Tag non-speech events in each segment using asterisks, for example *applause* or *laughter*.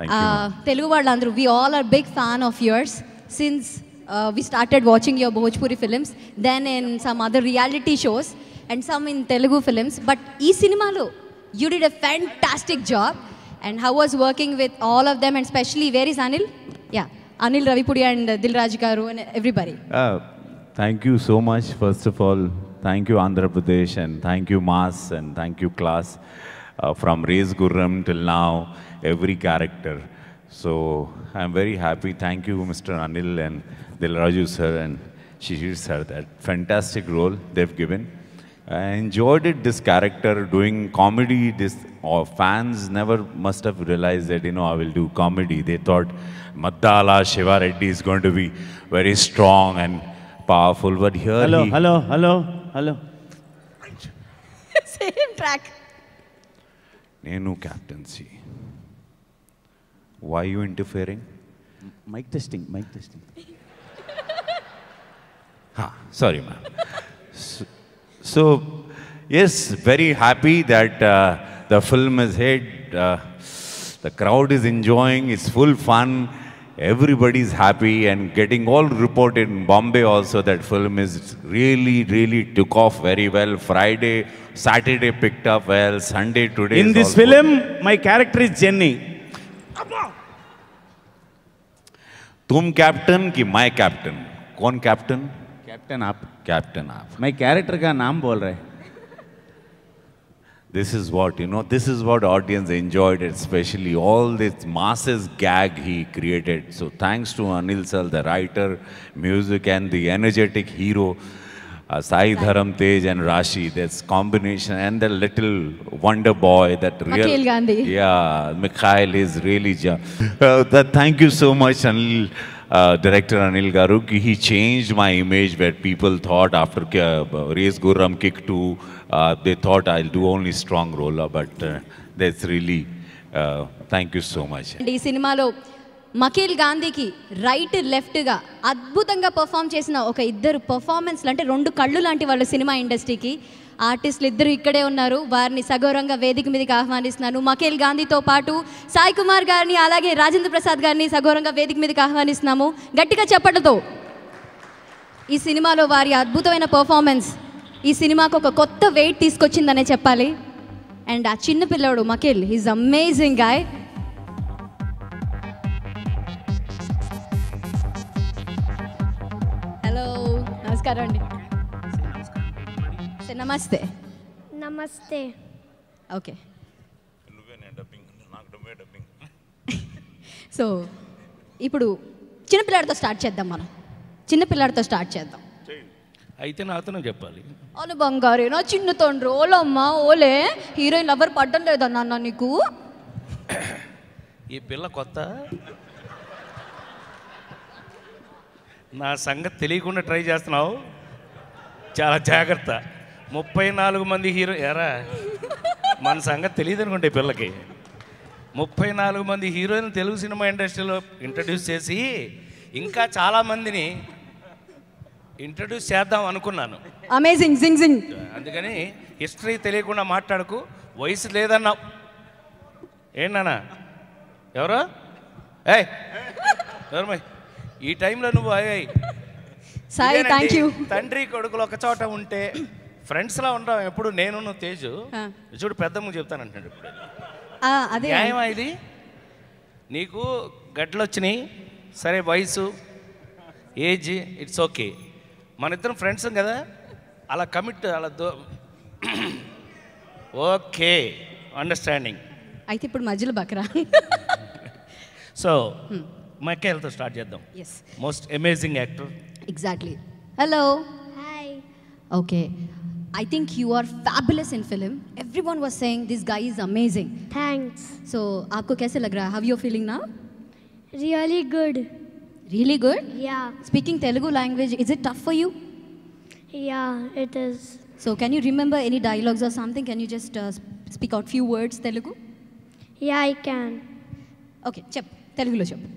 Thank you, ma'am. Telugu వాళ్ళందరూ we all are big fan of yours since we started watching your Bhojpuri films then in some other reality shows and some in Telugu films but ఈ సినిమాలో you did a fantastic job and how was working with all of them and specially where is Anil yeah Anil Ravipudi and Dil Raju garu and everybody Uh, thank you so much, first of all. Thank you, Andhra Pradesh, and thank you, Mas, and thank you, class. Uh, from Raise Gurram till now, every character. So I'm very happy. Thank you, Mr. Anil and Dilraju sir and Shishir sir. That fantastic role they've given. I enjoyed it, this character, doing comedy. This or Fans never must have realized that, you know, I will do comedy. They thought Maddala Shiva Reddy is going to be very strong and powerful. But here Hello, he, hello, hello, hello. *laughs* Same track. Nenu captaincy. Why are you interfering? M mic testing, mic testing. huh, sorry, ma'am. So, so, yes, very happy that uh, the film is hit. Uh, the crowd is enjoying. It's full fun. Everybody's happy and getting all reported in Bombay also that film is really, really took off very well. Friday, Saturday picked up well. Sunday today. In this film, my character is Jenny. तुम captain कि my captain कौन captain captain आप। Captain आप। मैं character का नाम बोल रहे this is what you know this is what audience enjoyed it specially all this masses gag he created so thanks to Anil sir the writer music and the energetic hero uh, Sai Dharam Tej and Rashi, this combination and the little wonder boy, that real... Mikhail Gandhi. Yeah, Mikhail is really... Ja- uh, that, thank you so much, Anil, uh, director Anil Garu. ki He changed my image where people thought after uh, Race Gurram Kick 2, uh, they thought I'll do only strong roller, but uh, that's really... Uh, thank you so much. And ఈ సినిమాలో Michael గాంధీకి right లెఫ్ట్గా అద్భుతంగా perform చేసిన ఒక ఇద్దరు పర్ఫార్మెన్స్లు అంటే రెండు కళ్ళు లాంటి వాళ్ళ సినిమా ఇండస్ట్రీకి. ఆర్టిస్టులు ఇద్దరు ఇక్కడే ఉన్నారు. వారిని సగౌరవంగా వేదిక మీదకి ఆహ్వానిస్తున్నాను. మకేల్ గాంధీతో పాటు సాయి కుమార్ గారిని అలాగే రాజేంద్ర ప్రసాద్ గారిని సగౌరవంగా వేదిక మీదకి ఆహ్వానిస్తున్నాము. గట్టిగా చెప్పడంతో ఈ సినిమాలో వారి అద్భుతమైన పర్ఫార్మెన్స్ ఈ సినిమాకు ఒక కొత్త వెయిట్ తీసుకొచ్చిందనే చెప్పాలి. అండ్ ఆ చిన్న పిల్లోడు మకేల్ హీస్ అమేజింగ్ గాయ్ నమస్కారం అండి. నమస్తే. నమస్తే. ఓకే. సో ఇప్పుడు చిన్నపిల్లాడితో స్టార్ట్ చేద్దాం మనం. చిన్నపిల్లాడితో స్టార్ట్ చేద్దాం. అయితే నాతోనే చెప్పాలి. అవును బంగారు నా చిన్న తండ్రి. ఓలమ్మ ఓలే. హీరోయిన్ లవర్ పడ్డం లేదా నాన్న నీకు? ఈ పిల్ల కొత్త. నా సంగతి తెలియకుండా ట్రై చేస్తున్నావు. చాలా జాగ్రత్త. ముప్పై నాలుగు మంది హీరో ఎరా మన సంగతి తెలియదు అనుకుంటే పిల్లకి ముప్పై నాలుగు మంది హీరోయిన్ తెలుగు సినిమా ఇండస్ట్రీలో ఇంట్రడ్యూస్ చేసి ఇంకా చాలామందిని ఇంట్రడ్యూస్ చేద్దాం అనుకున్నాను. అమేజింగ్ జింగ్ జింగ్ అందుకని హిస్టరీ తెలియకుండా మాట్లాడకు వయసు లేదన్నావు ఏంటన్నా ఎవరు? ఏయ్! ఎవరు? ఈ టైంలో నువ్వు అయ్యాయి సాయి థ్యాంక్ యూ తండ్రి కొడుకులు ఒక చోట ఉంటే ఫ్రెండ్స్లా ఉంటాం ఎప్పుడు నేను తేజు. చూడు పెద్దమ్మ చెప్తానంటాడు ఇప్పుడు. అదే. న్యాయమా ఇది? నీకు గడ్డలు వచ్చినాయి సరే వయసు ఏజ్ ఇట్స్ ఓకే మన ఇద్దరం ఫ్రెండ్స్ కదా? అలా కమిట్ అలా దో *clears throat* ఓకే అండర్స్టాండింగ్ అయితే ఇప్పుడు మధ్యలో బకరా. సో మక్కేలతో స్టార్ట్ చేద్దాం yes most amazing actor exactly hello hi okay I think you are fabulous in film everyone was saying this guy is amazing thanks so आपको कैसे लग रहा है how you feeling now really good really good yeah speaking Telugu language is it tough for you yeah it is So can you remember any dialogues or something? Can you just uh, speak out few words Telugu? Yeah I can Okay, చెప్ తెలుగులో చెప్పు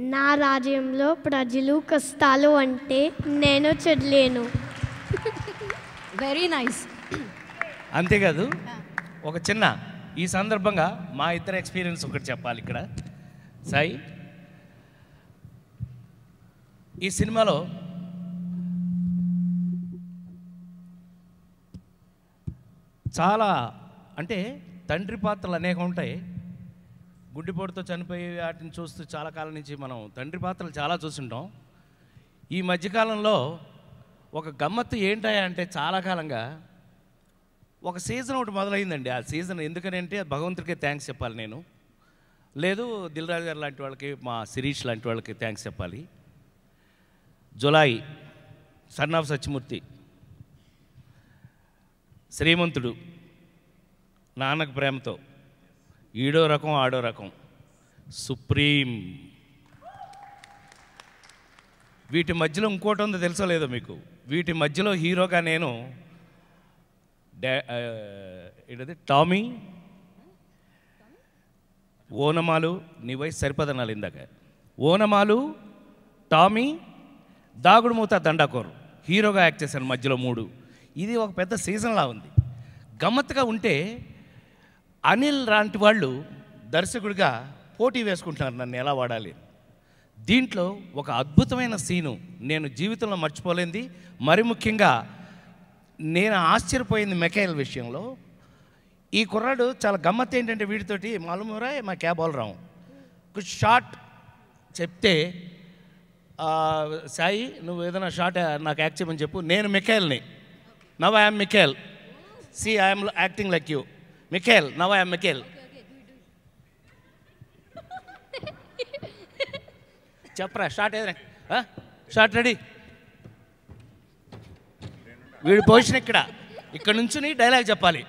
నా రాజ్యంలో ప్రజలు కష్టాలు అంటే నేను చెడలేను. Very nice అంతేకాదు ఒక చిన్న ఈ సందర్భంగా మా ఇద్దరు ఎక్స్పీరియన్స్ ఒకటి చెప్పాలి ఇక్కడ. సాయి ఈ సినిమాలో చాలా అంటే తండ్రి పాత్రలు అనేకం ఉంటాయి. గుడ్డిపోటుతో చనిపోయే వాటిని చూస్తూ చాలా కాలం నుంచి మనం తండ్రి పాత్రలు చాలా చూస్తుంటాం. ఈ మధ్యకాలంలో ఒక గమ్మత్తు ఏంటయా అంటే చాలా కాలంగా ఒక సీజన్ ఒకటి మొదలైందండి. ఆ సీజన్ ఎందుకనంటే భగవంతుడికి థ్యాంక్స్ చెప్పాలి నేను. లేదు దిల్రాజు గారు లాంటి వాళ్ళకి మా శిరీష్ లాంటి వాళ్ళకి థ్యాంక్స్ చెప్పాలి. Julayi son of Satyamurthy Srimanthudu Nannaku Prematho. ఈడో రకం ఆడో రకం. సుప్రీం. వీటి మధ్యలో ఇంకోటి ఉందో తెలుసో లేదో మీకు? వీటి మధ్యలో హీరోగా నేను ఏంటది? టామీ ఓనమాలు నీ వయసు సరిపదనాలు ఇందాక. ఓనమాలు టామీ దాగుడు మూత దండాకోరు. హీరోగా యాక్ట్ చేశాను మధ్యలో మూడు. ఇది ఒక పెద్ద సీజన్లా ఉంది. గమ్మత్తుగా ఉంటే అనిల్ లాంటి వాళ్ళు దర్శకుడిగా పోటీ వేసుకుంటున్నారు నన్ను ఎలా వాడాలి? దీంట్లో ఒక అద్భుతమైన సీను నేను జీవితంలో మర్చిపోలేంది మరి ముఖ్యంగా నేను ఆశ్చర్యపోయింది మెకాయిల్ విషయంలో. ఈ కుర్రాడు చాలా గమ్మత్ ఏంటంటే వీడితోటి మాలూమురా మా క్యాబ్ రావు షార్ట్ చెప్తే సాయి నువ్వు ఏదైనా షార్ట్ నాకు యాక్ట్ చేయమని చెప్పు. నేను మిఖాయిల్ని. Now I'm Mikhail. See I'm acting like you. Michael now I'm Michael చెప్పరా షార్ట్ ఏదైనా షార్ట్ రెడీ వీడి పొజిషన్ ఇక్కడ. ఇక్కడ నుంచుని డైలాగ్ చెప్పాలి.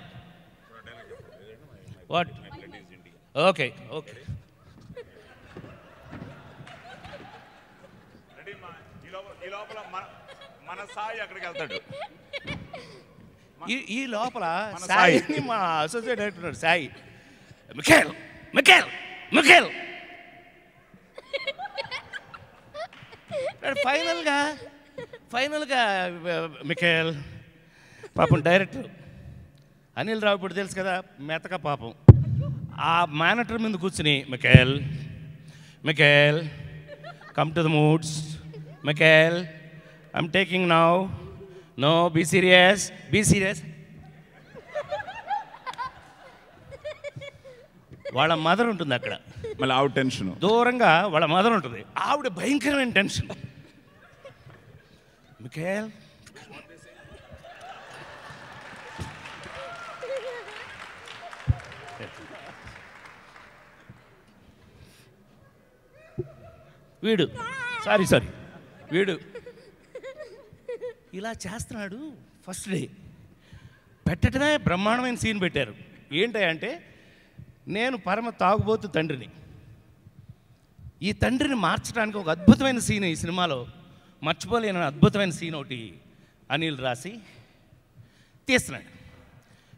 వాట్ ఓకే ఓకే ఈ లోపల మన సాయి అక్కడికి వెళ్తాడు. ఈ ఈ లోపల సాయిని మా associate director Sai. Michael Michael Michael. *laughs* ఫైనల్గా ఫైనల్గా మిఖేల్ పాపం డైరెక్టర్ అనిల్ రావు ఇప్పుడు తెలుసు కదా మెతక పాపం. ఆ మేనటర్ మీద కూర్చుని Michael Michael come to the moods Michael I'm taking now no be serious be serious వాళ్ళ మదర్ ఉంటుంది అక్కడ. మళ్ళీ అవుట్ టెన్షన్ దూరంగా వాళ్ళ మదర్ ఉంటుంది. ఆవిడ భయంకరమైన టెన్షన్ మిఖేల్ వీడు. సారీ సారీ వీడు. ఇలా చేస్తున్నాడు ఫస్ట్ డే. పెట్టడమే బ్రహ్మాండమైన సీన్ పెట్టారు. ఏంటంటే నేను పరమ తాగుబోతు తండ్రిని. ఈ తండ్రిని మార్చడానికి ఒక అద్భుతమైన సీన్ ఈ సినిమాలో మర్చిపోలేని అద్భుతమైన సీన్ ఒకటి అనిల్ రాసి తీస్తున్నాడు.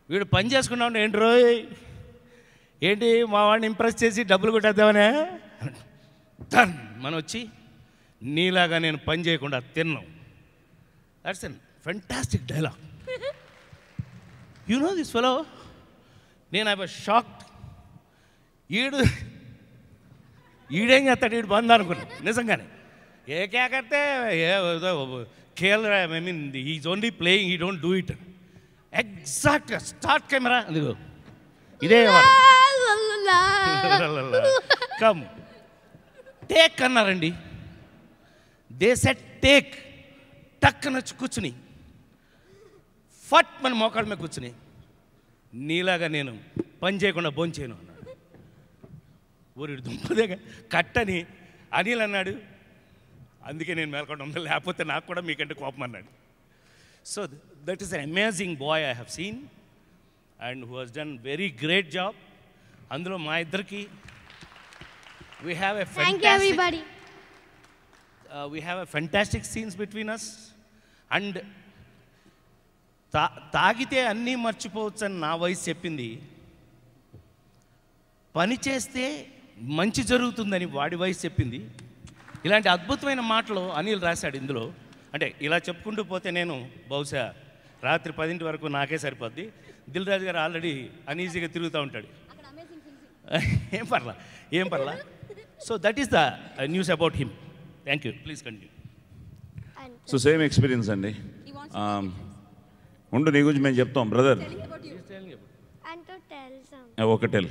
వీడు పని చేసుకున్నాడు ఏంటి రోయ్? ఏంటి మా వాడిని ఇంప్రెస్ చేసి డబ్బులు కొట్టేద్దామనే? మనం వచ్చి నీలాగా నేను పని చేయకుండా తిన్నాం. That's an fantastic dialogue you know this fellow నేను ఐ వాజ్ షాక్డ్. ఈడు *laughs* ఈడేం చేస్తాడు? ఈడు బంద్ అనుకున్నాను నిజంగానే. ఏ కేకడితే Khel I mean is only playing ఈ డోంట్ డూ ఇట్ ఎగ్జాక్ట్గా స్టార్ట్ కెమెరా అదిగో. ఇదే కమ్ టేక్ *laughs* అన్నారండి. దే సెట్ టేక్ టక్కన కూర్చుని. ఫట్ మన మోకాళ్ళ మీద కూర్చుని. నీలాగా నేను పని చేయకుండా భోంచేయను అన్నాడు. ఊరి దుంపదేగా కట్టని అనిల్ అన్నాడు. అందుకే నేను మేల్కొండ ఉన్నా లేకపోతే నాకు కూడా మీకంటే కోపం అన్నాడు. So that is an amazing boy I have seen and who has done very great job అందులో మా ఇద్దరికి we have a Thank you, everybody. uh, we have a fantastic and తా తాగితే అన్నీ మర్చిపోవచ్చు అని నా వయసు చెప్పింది. పని చేస్తే మంచి జరుగుతుందని వాడి వయసు చెప్పింది. ఇలాంటి అద్భుతమైన మాటలు అనిల్ రాశాడు ఇందులో. అంటే ఇలా చెప్పుకుంటూ పోతే నేను బహుశా రాత్రి పదింటి వరకు నాకే సరిపోద్ది. దిల్ రాజు గారు ఆల్రెడీ అనీజీగా తిరుగుతూ ఉంటాడు. ఏం పర్లా ఏం పర్లా? So that is the news about him thank you please continue so same experience అండి Um, ఉండు నీ గురించి మేము చెప్తాం brother and to tell some. ఒక tell.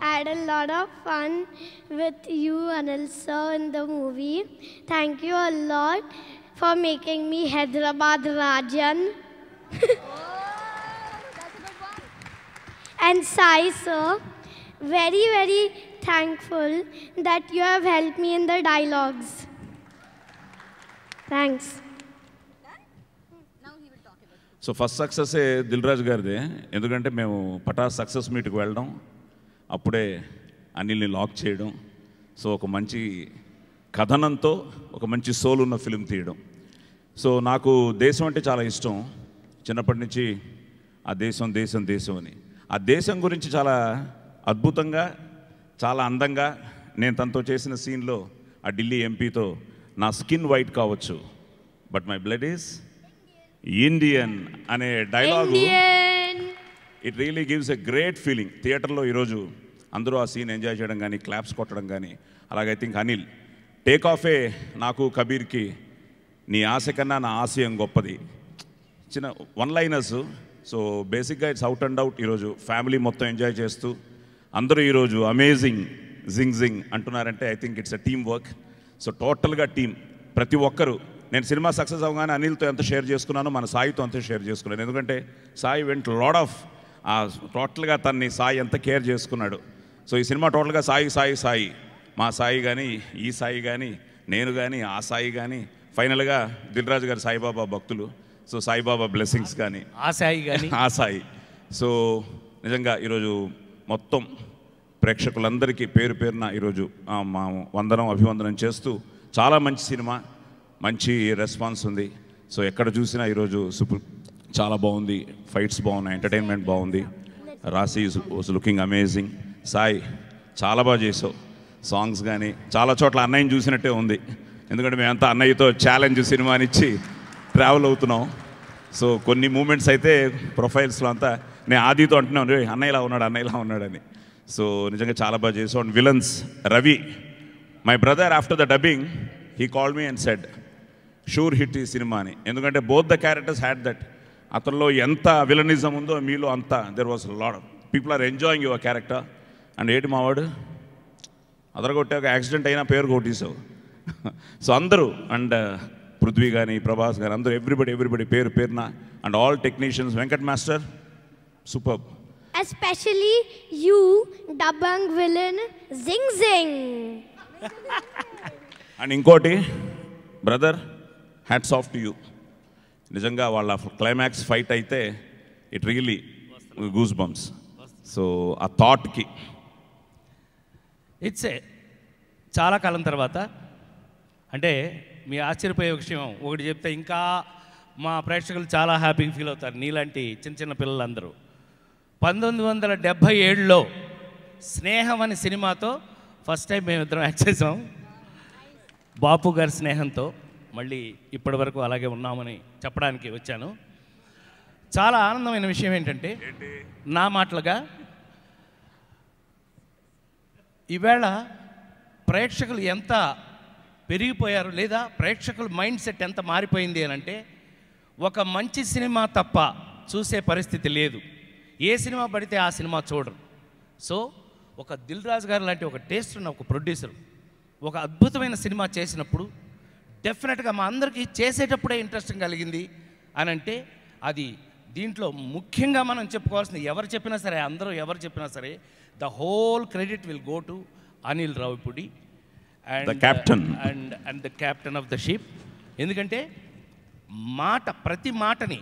I had a lot of fun with you, Anil sir, in the movie. Thank you a lot for making me Hyderabad Rajan. and Sai sir, very, very thankful that you have helped me in the dialogues. Thanks. So first success Dilraj గారిదే. ఎందుకంటే మేము పటా success మీట్కి వెళ్ళడం అప్పుడే అనిల్ని lock చేయడం. So ఒక మంచి కథనంతో ఒక మంచి సోల్ ఉన్న ఫిలిం తీయడం. సో నాకు దేశం అంటే చాలా ఇష్టం. చిన్నప్పటి నుంచి ఆ దేశం దేశం దేశం అని. ఆ దేశం గురించి చాలా అద్భుతంగా చాలా అందంగా నేను తనతో చేసిన సీన్లో ఆ ఢిల్లీ ఎంపీతో నా స్కిన్ వైట్ కావచ్చు but my blood is Indian అనే dialogue. It really gives a great feeling థియేటర్లో ఈరోజు అందరూ ఆ సీన్ ఎంజాయ్ చేయడం కానీ క్లాప్స్ కొట్టడం కానీ అలాగే ఐ థింక్ అనిల్ టేక్ ఆఫే నాకు కబీర్కి నీ ఆశ కన్నా నా ఆశయం గొప్పది? చిన్న వన్ లైనర్స్ సో బేసిక్గా ఇట్స్ అవుట్ అండ్ అవుట్ ఈరోజు. ఫ్యామిలీ మొత్తం ఎంజాయ్ చేస్తూ అందరూ ఈరోజు అమేజింగ్ జింగ్ జింగ్ అంటున్నారంటే I think it's a team work so టోటల్గా టీం ప్రతి ఒక్కరు. నేను సినిమా సక్సెస్ అవగానే అనిల్తో ఎంత షేర్ చేసుకున్నానో మన సాయితో అంతే షేర్ చేసుకున్నాను. ఎందుకంటే సాయి వెంట లాడ్ ఆఫ్ ఆ టోటల్గా తన్ని సాయి ఎంత కేర్ చేసుకున్నాడు. సో ఈ సినిమా టోటల్గా సాయి సాయి సాయి. మా సాయి కానీ ఈ సాయి కానీ నేను కానీ ఆ సాయి కానీ ఫైనల్గా దిల్రాజు గారు సాయిబాబా భక్తులు. సో సాయిబాబా బ్లెస్సింగ్స్ కానీ ఆ సాయి కానీ *laughs* ఆ సాయి. సో నిజంగా ఈరోజు మొత్తం ప్రేక్షకులందరికీ పేరు పేరున ఈరోజు మా వందనం అభివందనం చేస్తూ చాలా మంచి సినిమా మంచి రెస్పాన్స్ ఉంది. సో ఎక్కడ చూసినా ఈరోజు సూపర్ చాలా బాగుంది. ఫైట్స్ బాగున్నాయి ఎంటర్టైన్మెంట్ బాగుంది. రాశి వాజ్ లుకింగ్ అమేజింగ్. సాయి చాలా బాగా చేసావు. సాంగ్స్ కానీ చాలా చోట్ల అన్నయ్యని చూసినట్టే ఉంది. ఎందుకంటే మేమంతా అన్నయ్యతో ఛాలెంజ్ సినిమానిచ్చి ట్రావెల్ అవుతున్నాం. సో కొన్ని మూమెంట్స్ అయితే ప్రొఫైల్స్లో అంతా నేను ఆదితో అంటున్నాను "రేయ్, అన్నయ్యలా ఉన్నాడు అన్నయ్యలా ఉన్నాడని. సో నిజంగా చాలా బాగా చేసాం and villains Ravi my brother after the dubbing he call me and said sure hit ఈ సినిమా అని ఎందుకంటే both the characters had that అతనిలో ఎంత విలనిజం ఉందో మీలో అంత. There was lot people are enjoying your character and ఏటి మావాడు? అదరగొట్టాక యాక్సిడెంట్ అయినా పేరు కొట్టేసావు *laughs* సో అందరూ అండ్ పృథ్వీ కానీ ప్రభాస్ కానీ అందరూ ఎవ్రీబడి ఎవ్రీబడి పేరు పేరున and all technicians Venkat master super Especially you, Dabang villain, Zing Zing. *laughs* And ఇంకోటి brother hats off to you నిజంగా వాళ్ళ క్లైమాక్స్ ఫైట్ అయితే it really goose bumps so ఆ థాట్కి ఇట్స్ ఏ చాలా కాలం తర్వాత అంటే మీ ఆశ్చర్యపోయే విషయం ఒకటి చెప్తే ఇంకా మా ప్రేక్షకులు చాలా హ్యాపీగా ఫీల్ అవుతారు. నీలాంటి చిన్న చిన్న పిల్లలందరూ. పంతొమ్మిది వందల డెబ్భై ఏడులో స్నేహం అనే సినిమాతో ఫస్ట్ టైం మేమిద్దరం యాక్ట్ చేసాం. బాపు గారి స్నేహంతో మళ్ళీ ఇప్పటి వరకు అలాగే ఉన్నామని చెప్పడానికి వచ్చాను. చాలా ఆనందమైన విషయం ఏంటంటే నా మాటలుగా ఈవేళ ప్రేక్షకులు ఎంత పెరిగిపోయారు లేదా ప్రేక్షకుల మైండ్ సెట్ ఎంత మారిపోయింది అని అంటే ఒక మంచి సినిమా తప్ప చూసే పరిస్థితి లేదు. ఏ సినిమా పడితే ఆ సినిమా చూడరు సో ఒక దిల్ రాజు గారు లాంటి ఒక టేస్ట్ ఉన్న ఒక ప్రొడ్యూసర్ ఒక అద్భుతమైన సినిమా చేసినప్పుడు డెఫినెట్గా మా అందరికీ చేసేటప్పుడే ఇంట్రెస్ట్ కలిగింది అని అంటే అది దీంట్లో ముఖ్యంగా మనం చెప్పుకోవాల్సింది ఎవరు చెప్పినా సరే అందరూ ఎవరు చెప్పినా సరే the whole credit will go to Anil Ravipudi The captain. And and the captain of the ship ఎందుకంటే మాట ప్రతి మాటని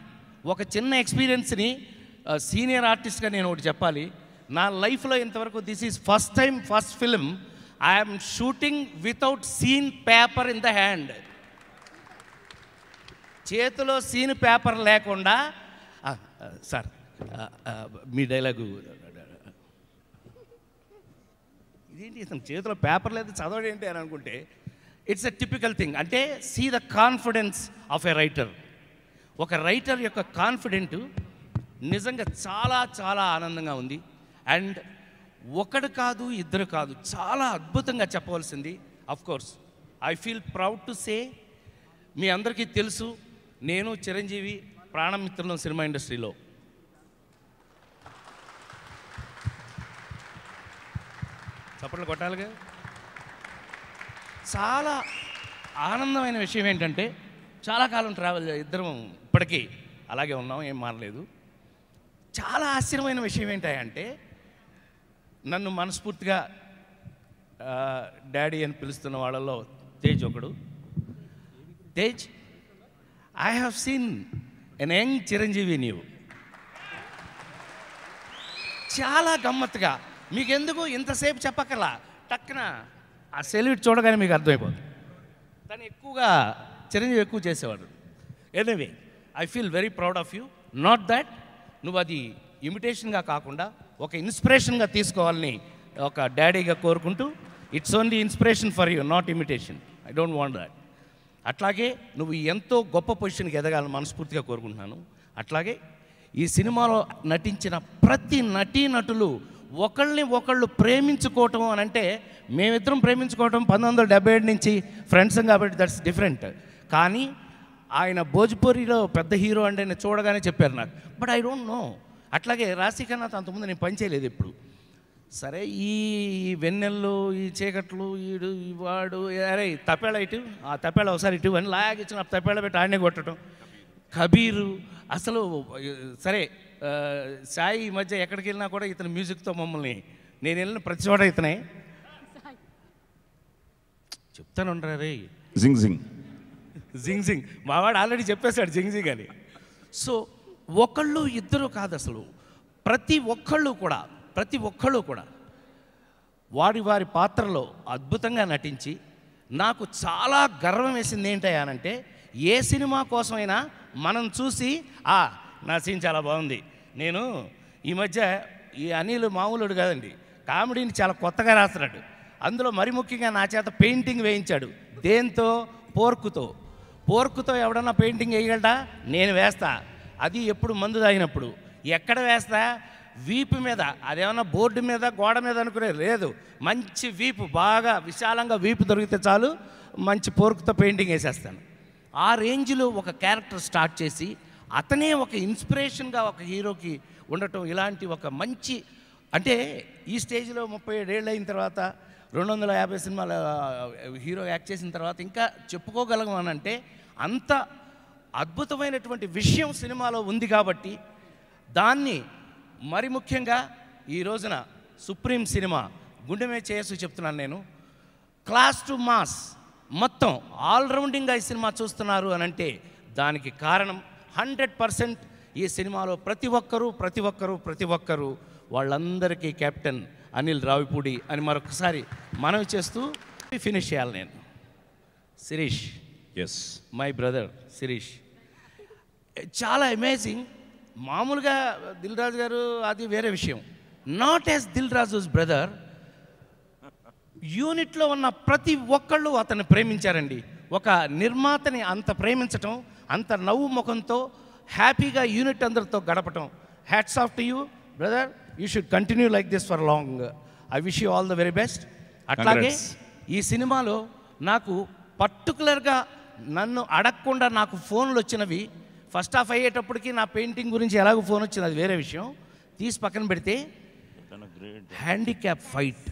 ఒక చిన్న ఎక్స్పీరియన్స్ని సీనియర్ ఆర్టిస్ట్గా నేను ఒకటి చెప్పాలి. నా లైఫ్లో ఇంతవరకు this is first time first film I'm shooting without scene paper in the hand చేతిలో సీన్ పేపర్ లేకుండా సార్ మీ డైలాగు ఇదేంటి ఇతను చేతిలో పేపర్ లేదు చదవడం ఏంటి అని అనుకుంటే ఇట్స్ ఎ టిపికల్ థింగ్ అంటే see the confidence of a writer ఒక రైటర్ యొక్క కాన్ఫిడెంట్ నిజంగా చాలా చాలా ఆనందంగా ఉంది. అండ్ ఒకడు కాదు ఇద్దరు కాదు చాలా అద్భుతంగా చెప్పవలసింది. Of course I feel proud to say మీ అందరికీ తెలుసు నేను చిరంజీవి ప్రాణమిత్రులం సినిమా ఇండస్ట్రీలో. చప్పట్లు కొట్టాలిగా? చాలా ఆనందమైన విషయం ఏంటంటే చాలా కాలం ట్రావెల్ ఇద్దరం ఇప్పటికీ అలాగే ఉన్నాం ఏం మారలేదు. చాలా ఆశ్చర్యమైన విషయం ఏంటంటే నన్ను మనస్ఫూర్తిగా డాడీ అని పిలుస్తున్న వాళ్ళలో తేజ్ ఒకడు. Tej I have seen an young Chiranjeevi నీవు. చాలా గమ్మత్తుగా మీకెందుకు ఇంతసేపు చెప్పకలా టక్కున ఆ సెల్యూట్ చూడగానే మీకు అర్థమైపోతుంది తను ఎక్కువగా చిరంజీవి ఎక్కువ చేసేవాడు. Anyway I feel very proud of you not that నువ్వు అది ఇమిటేషన్గా కాకుండా ఒక ఇన్స్పిరేషన్గా తీసుకోవాలని ఒక డాడీగా కోరుకుంటూ it's only inspiration for you not imitation. I don't want that. అట్లాగే నువ్వు ఎంతో గొప్ప పొజిషన్కి ఎదగాలని మనస్ఫూర్తిగా కోరుకుంటున్నాను. అట్లాగే ఈ సినిమాలో నటించిన ప్రతి నటీనటులు ఒకళ్ళని ఒకళ్ళు ప్రేమించుకోవటం అని అంటే మేమిద్దరం ప్రేమించుకోవటం పంతొమ్మిది వందల డెబ్బై ఏడు నుంచి ఫ్రెండ్స్ కాబట్టి దట్స్ డిఫరెంట్. కానీ ఆయన భోజ్పురిలో పెద్ద హీరో అంటే నేను చూడగానే చెప్పారు నాకు. బట్ ఐ డోంట్ నో అట్లాగే రాశిఖన్నాథ్ అంతకుముందు నేను పనిచేయలేదు ఎప్పుడు. సరే ఈ వెన్నెళ్ళు ఈ చీకట్లు ఈడు ఈ వాడు అరే తపేళ ఇటు ఆ తపేళ ఒకసారి ఇటు అని లాగిచ్చిన తపేళ పెట్టి ఆడనే కొట్టడం. కబీరు అసలు సరే సాయి ఈ మధ్య ఎక్కడికి వెళ్ళినా కూడా ఇతని మ్యూజిక్తో మమ్మల్ని నేను వెళ్ళిన ప్రతి చోట ఇతనే. చెప్తాను రే జింగ్ జింగ్. జింగ్ జింగ్. మావాడు ఆల్రెడీ చెప్పేశాడు జింగ్ జింగ్ అని. సో ఒకళ్ళు ఇద్దరు కాదు అసలు. ప్రతి ఒక్కళ్ళు కూడా ప్రతి ఒక్కళ్ళు కూడా వారి వారి పాత్రలో అద్భుతంగా నటించి నాకు చాలా గర్వం వేసింది ఏంటంటే ఏ సినిమా కోసమైనా మనం చూసి ఆ నా సీన్ చాలా బాగుంది. నేను ఈ మధ్య ఈ అనిల్ మామూలుడు కాదండి. కామెడీని చాలా కొత్తగా రాస్తున్నాడు. అందులో మరి ముఖ్యంగా నా చేత పెయింటింగ్ వేయించాడు. దేంతో? పోర్కుతో. పోర్కుతో ఎవడన్నా పెయింటింగ్ వేయగలడా? నేను వేస్తా. అది ఎప్పుడు మందు తాగినప్పుడు. ఎక్కడ వేస్తా? వీపు మీద. అదేమన్నా బోర్డు మీద గోడ మీద అనుకునే లేదు. మంచి వీపు బాగా విశాలంగా వీపు దొరికితే చాలు మంచి పోర్కుతో పెయింటింగ్ వేసేస్తాను. ఆ రేంజ్లో ఒక క్యారెక్టర్ స్టార్ట్ చేసి అతనే ఒక ఇన్స్పిరేషన్గా ఒక హీరోకి ఉండటం ఇలాంటి ఒక మంచి అంటే ఈ స్టేజ్లో ముప్పై ఏడేళ్ళు అయిన తర్వాత రెండు వందల యాభై సినిమాల హీరో యాక్ట్ చేసిన తర్వాత ఇంకా చెప్పుకోగలం అంటే అంత అద్భుతమైనటువంటి విషయం సినిమాలో ఉంది కాబట్టి దాన్ని మరి ముఖ్యంగా ఈ రోజున సుప్రీం సినిమా గుండెమే మీద చేసి చెప్తున్నాను నేను. క్లాస్ టు మాస్ మొత్తం ఆల్రౌండింగ్గా ఈ సినిమా చూస్తున్నారు అని అంటే దానికి కారణం హండ్రెడ్ పర్సెంట్ ఈ సినిమాలో ప్రతి ఒక్కరూ ప్రతి ఒక్కరూ ప్రతి ఒక్కరూ వాళ్ళందరికీ కెప్టెన్ అనిల్ రావిపూడి అని మరొకసారి మనవి చేస్తూ ఫినిష్ చేయాలి నేను. Shirish. Yes my brother Shirish చాలా అమేజింగ్ మామూలుగా దిల్ రాజు గారు అది వేరే విషయం. Not as Dil Raju's brother యూనిట్లో ఉన్న ప్రతి ఒక్కళ్ళు అతన్ని ప్రేమించారండి. ఒక నిర్మాతని అంత ప్రేమించటం అంత నవ్వు ముఖంతో హ్యాపీగా యూనిట్ అందరితో గడపటం. Hats off to you brother you should continue like this for long I wish you all the very best అట్లాగే. ఈ సినిమాలో నాకు పర్టికులర్గా నన్ను అడగకుండా నాకు ఫోన్లు వచ్చినవి. ఫస్ట్ హాఫ్ అయ్యేటప్పటికి నా పెయింటింగ్ గురించి ఎలాగో ఫోన్ వచ్చింది అది వేరే విషయం. తీసి పక్కన పెడితే హ్యాండిక్యాప్ ఫైట్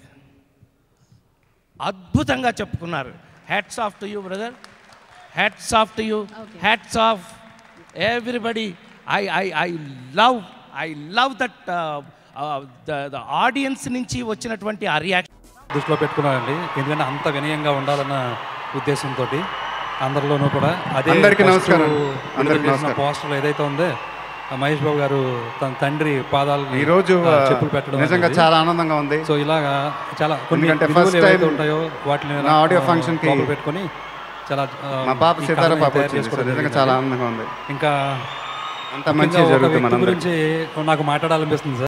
అద్భుతంగా చెప్పుకున్నారు. Hats off to you brother hats off to you hats off everybody I I I love I love that the audience నుంచి వచ్చినటువంటి ఆ రియాక్షన్ దృష్టిలో పెట్టుకున్నానండి ఎందుకంటే అంత వినయంగా ఉండాలన్న ఉద్దేశంతో అందరిలోనూ కూడా అదే అందరికీ నమస్కారం. నమస్కారం. పోస్టర్ ఏదైతే ఉందో మహేష్ బాబు గారు తన తండ్రి పాదాలు ఈ రోజు చెప్పులు పెట్టడం నిజంగా. చాలా ఆనందంగా ఉంది సో ఇలాగా చాలా కొన్ని ఉంటాయో వాటిని నా audio ఆ, function కి పెట్టుకొని చాలా మా పాప సీతారా పాప నిజంగా. చాలా ఆనందంగా ఉంది ఇంకా అంత మంచి గురించి నాకు మాట్లాడాలనిపిస్తుంది సార్